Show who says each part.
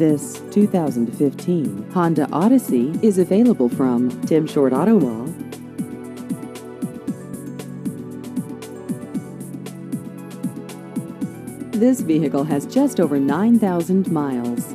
Speaker 1: This 2015 Honda Odyssey is available from Tim Short Auto Mall. This vehicle has just over 9,000 miles.